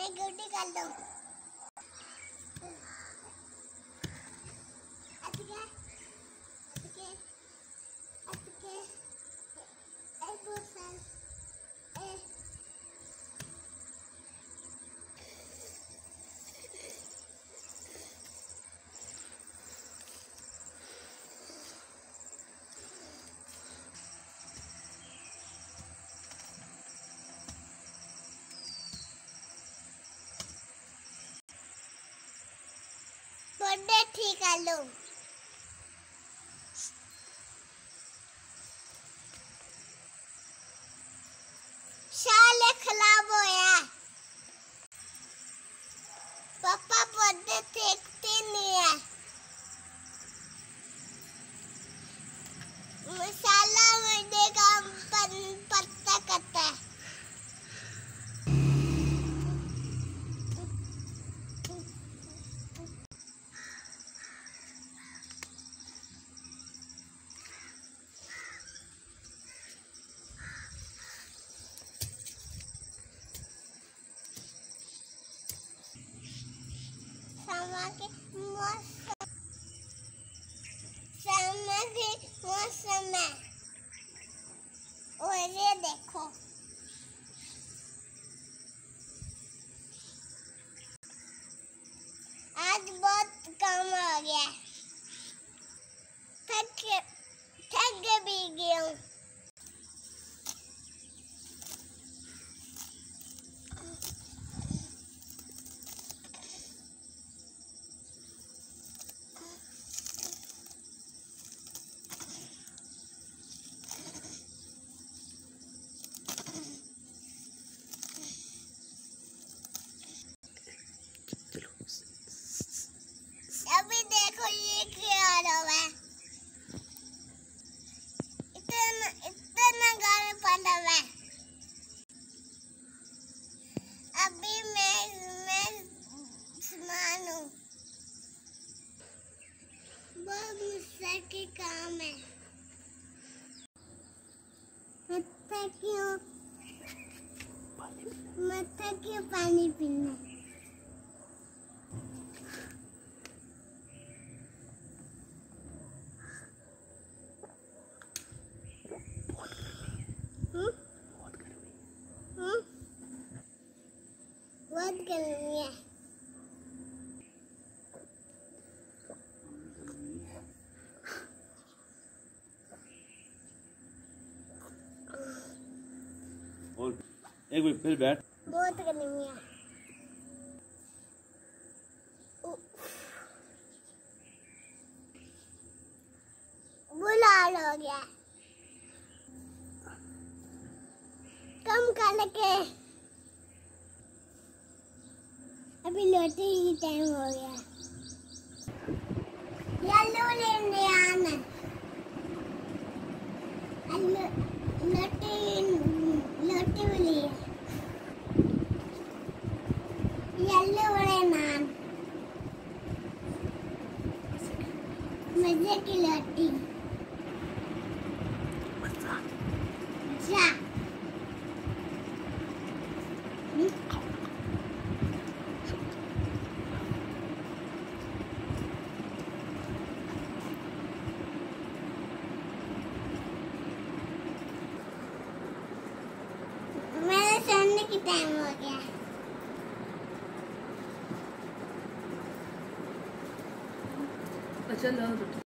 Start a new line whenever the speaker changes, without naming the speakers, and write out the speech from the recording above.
मैं गुड्डी कर दो ठीक कर लो। समा के मौसम। मौसम है। और ये देखो। आज बहुत कम हो गया थक थक भी गया हूँ अभी देखो ये क्या रहा है इतना इतना गर्म पड़ा हुआ है अभी मैं मैं समान हूँ बहुत के काम है। मत्था क्यों? मत्था क्यों पानी पीना? हम्म? हम्म? बहुत गर्मी है
और एक मिनट फिर बैठ।
बहुत गर्मी है। बुलाल हो गया। कम करके अभी लौटे ही टाइम हो गया। येलो लेने आना लौटे वाली है येलो वाले नान मज़े की लौटी मज़ा मेरे सोने की टाइम हो गया
अच्छा लो